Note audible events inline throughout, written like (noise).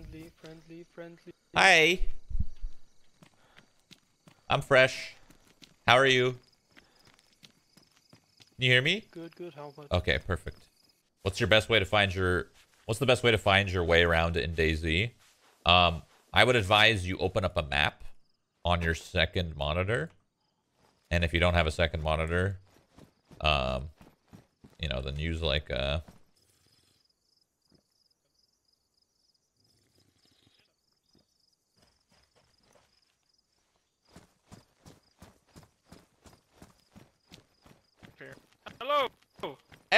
Friendly, friendly, friendly. Hi. I'm fresh. How are you? Can you hear me? Good, good. How about? Okay, perfect. What's your best way to find your What's the best way to find your way around in DayZ? Um, I would advise you open up a map on your second monitor. And if you don't have a second monitor, um, you know, then use like uh Here. Hello,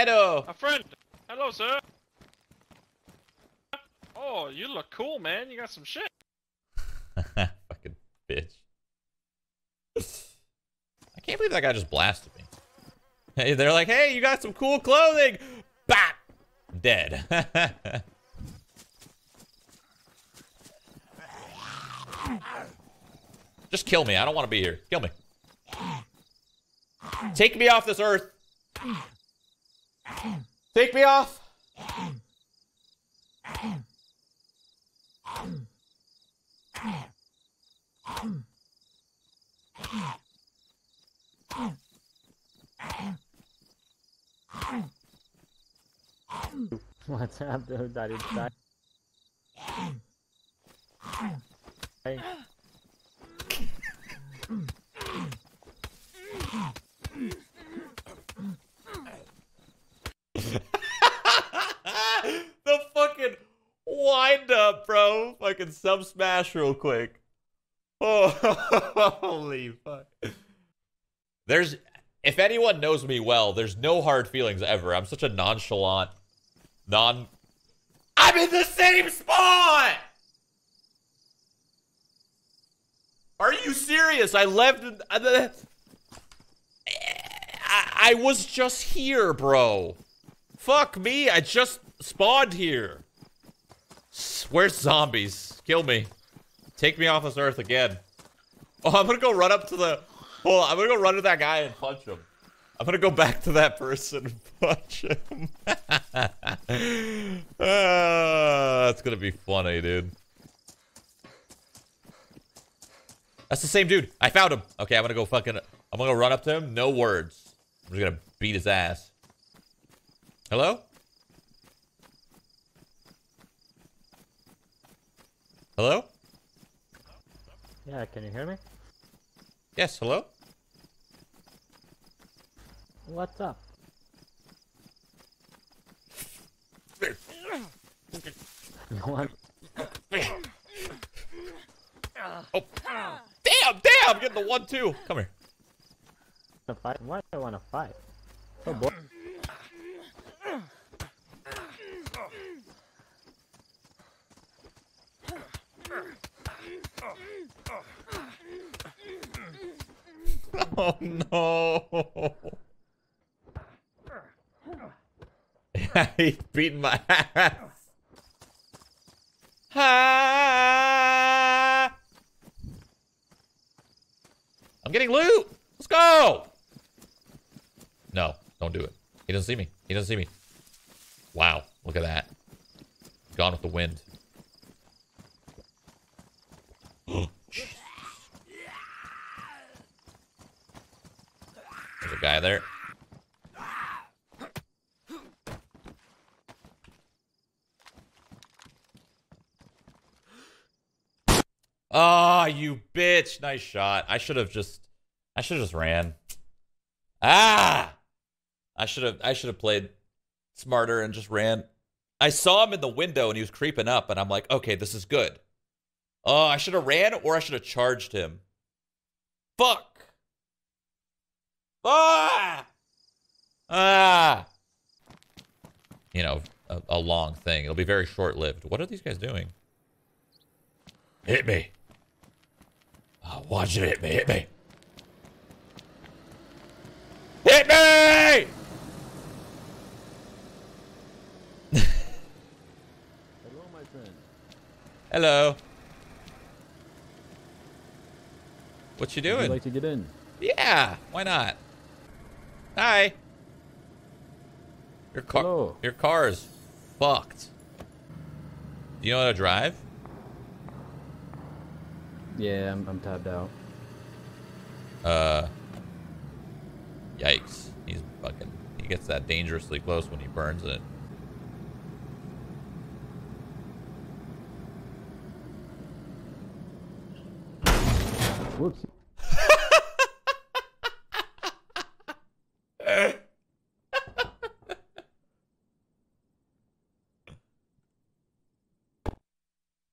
Edo. a friend. Hello, sir. Oh, you look cool, man. You got some shit. (laughs) Fucking bitch. I can't believe that guy just blasted me. Hey, they're like, hey, you got some cool clothing. Bap! Dead. (laughs) just kill me. I don't want to be here. Kill me. Take me off this earth. Take me off. What's up, dude? That is that. Hey, the fucking wind up, bro. Fucking sub smash real quick. Oh, (laughs) holy fuck. There's, if anyone knows me well, there's no hard feelings ever. I'm such a nonchalant, non. I'm in the same spot! Are you serious? I left. I, I was just here, bro. Fuck me, I just spawned here. Where's zombies? Kill me. Take me off this earth again. Oh, I'm gonna go run up to the. Hold on, I'm gonna go run to that guy and punch him. I'm gonna go back to that person and punch him. (laughs) Ah, that's gonna be funny, dude. That's the same dude. I found him. Okay, I'm gonna go fucking. I'm gonna go run up to him. No words. I'm just gonna beat his ass. Hello? Hello? yeah, can you hear me? Yes, hello? What's up? Want? (coughs) Oh. Damn, damn! I'm getting the one, two. Come here. fight? Why do I want to fight? Oh, bored. (laughs) Oh no. (laughs) He's beating my ass. Ha! I'm getting loot. Let's go. No, don't do it. He doesn't see me. He doesn't see me. Wow, look at that. There's a guy there. Ah, you bitch. Nice shot. I should have just I should have just ran. Ah! I should have I should have played smarter and just ran. I saw him in the window and he was creeping up and I'm like, "Okay, this is good." Oh, I should have ran or I should have charged him. Fuck. Ah! Ah! You know, a, a long thing. It'll be very short-lived. What are these guys doing? Hit me. Oh, watch it hit me. Hit me. Hit me! Hello, my friend. Hello. What you Would you doing? like to get in? Yeah, why not? Hi. Your car Hello. your car is fucked. Do you know how to drive? Yeah, I'm, I'm tabbed out. Uh. Yikes. He's fucking. He gets that dangerously close when he burns it. Whoops.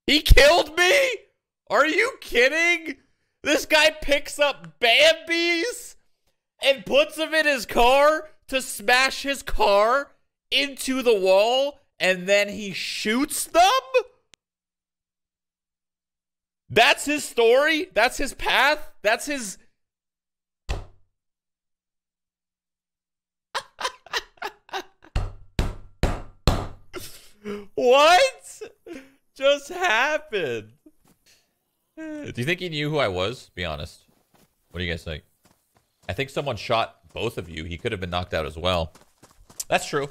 He killed me? Are you kidding? This guy picks up Bambis and puts them in his car to smash his car into the wall and then he shoots them? That's his story? That's his path? That's his. (laughs) what just happened? Do you think he knew who I was? Be honest. What do you guys think? I think someone shot both of you. He could have been knocked out as well. That's true.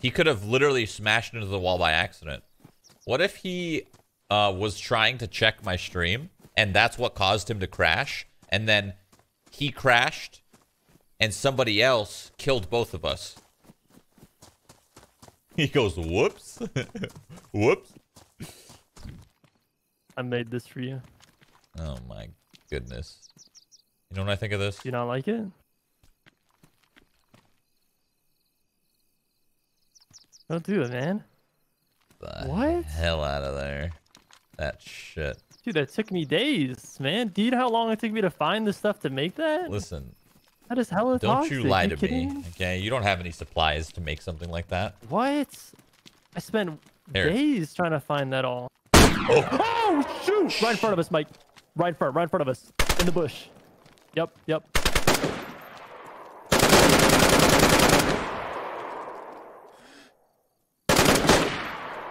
He could have literally smashed into the wall by accident. What if he uh, was trying to check my stream and that's what caused him to crash? And then he crashed and somebody else killed both of us. (laughs) He goes, whoops. (laughs) whoops. I made this for you. Oh my goodness. You know what I think of this? You Do you not like it? Don't do it, man. The What? hell out of there. That shit. Dude, that took me days, man. Do you know how long it took me to find the stuff to make that? Listen, That is hella don't toxic. you lie you to kidding me. Okay, you don't have any supplies to make something like that. What? I spent Here. days trying to find that all. Oh shoot! Right in front of us, Mike. Right in front. Right in front of us. In the bush. Yep. Yep.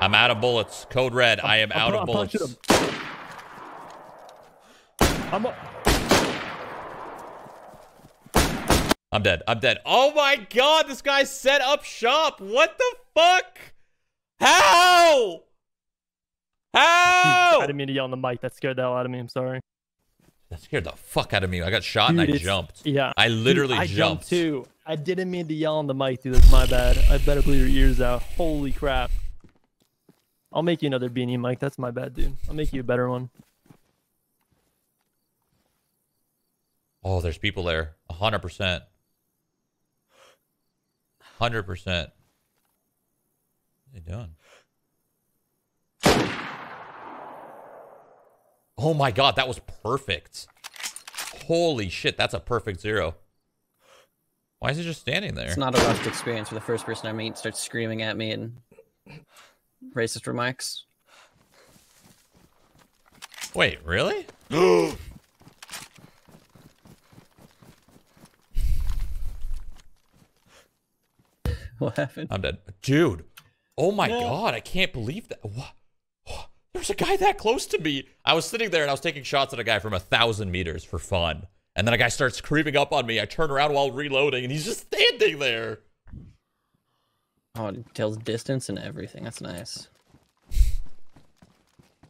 I'm out of bullets. Code red. I am I'm out of I'm bullets. him. I'm. A- I'm dead. I'm dead. Oh my god, this guy set up shop. What the fuck? How? I didn't mean to yell on the mic. That scared the hell out of me. I'm sorry. That scared the fuck out of me. I got shot and I jumped. Yeah. I literally Dude, I jumped. jumped too. I didn't mean to yell on the mic, dude. That's my bad. I better bleed your ears out. Holy crap. I'll make you another beanie, Mike. That's my bad, dude. I'll make you a better one. Oh, there's people there. A hundred percent. Hundred percent. What are they doing? Oh my god, that was perfect. Holy shit, that's a perfect zero. Why is he just standing there? It's not a rushed experience for the first person I meet starts screaming at me and racist remarks. Wait, really? (gasps) What happened? I'm dead. Dude. Oh my god, I can't believe that. What? There's a guy that close to me. I was sitting there and I was taking shots at a guy from a thousand meters for fun. And then a guy starts creeping up on me. I turn around while reloading and he's just standing there. Oh, it tells distance and everything. That's nice.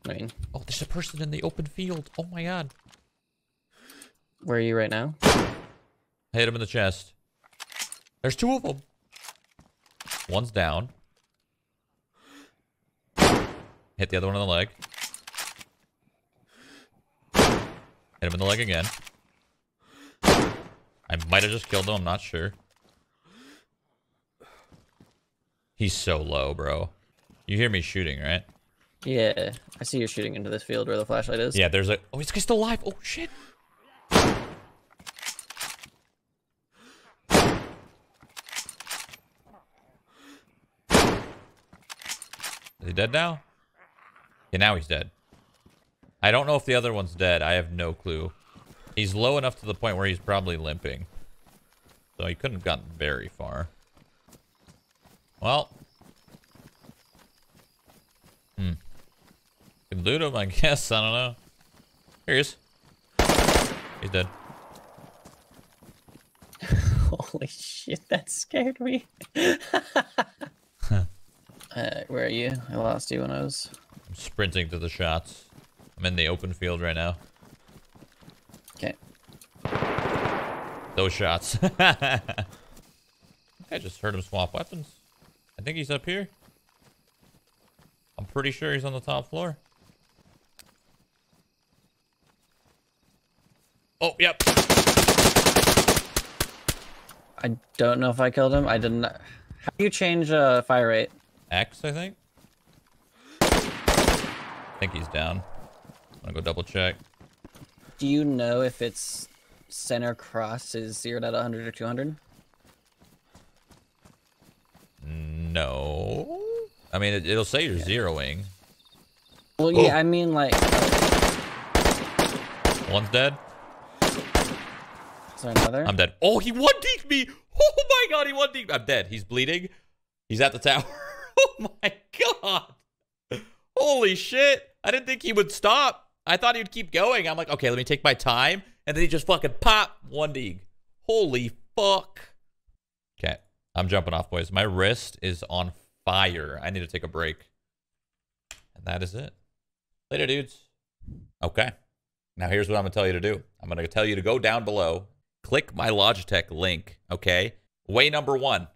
I mean, Oh, there's a person in the open field. Oh my god. where are you right now? I hit him in the chest. There's two of them. One's down. Hit the other one in the leg. Hit him in the leg again. I might have just killed him. I'm not sure. He's so low, bro. You hear me shooting, right? Yeah, I see you shooting into this field where the flashlight is. Yeah, there's a. Oh, guy's still alive. Oh, shit. Is he dead now? Yeah, now he's dead. I don't know if the other one's dead. I have no clue. He's low enough to the point where he's probably limping. So he couldn't have gotten very far. Well. Hmm. Can loot him, I (laughs) guess. I don't know. Here he is. He's dead. (laughs) Holy shit, that scared me. (laughs) uh, where are you? I lost you when I was. I'm sprinting to the shots. I'm in the open field right now. Okay. Those shots. (laughs) I just heard him swap weapons. I think he's up here. I'm pretty sure he's on the top floor. Oh, yep. I don't know if I killed him. I didn't. How do you change uh, fire rate? X, I think. Think he's down. I'm gonna go double check. Do you know if it's center cross is zeroed at 100 or 200? No. I mean, it, it'll say you're zeroing. Well, Oh. yeah, I mean like. One's dead. Is there another? I'm dead. Oh, he one deeked me. (laughs) Oh my god, he one deeked. I'm dead. He's bleeding. He's at the tower. (laughs) oh my god. Holy shit. I didn't think he would stop. I thought he would keep going. I'm like, okay, let me take my time. And then he just fucking pop one deeg. Holy fuck. Okay. I'm jumping off, boys. My wrist is on fire. I need to take a break. And that is it. Later, dudes. Okay. Now here's what I'm gonna tell you to do. I'm gonna tell you to go down below, click my Logitech link. Okay. Way number one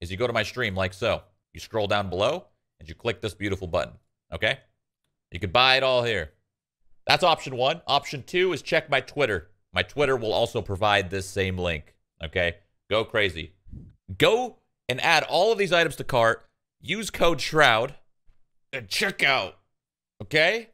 is you go to my stream like so. You scroll down below and you click this beautiful button. Okay. You can buy it all here. That's option one. Option two is check my Twitter. My Twitter will also provide this same link. Okay. Go crazy. Go and add all of these items to cart. Use code Shroud and check out. Okay.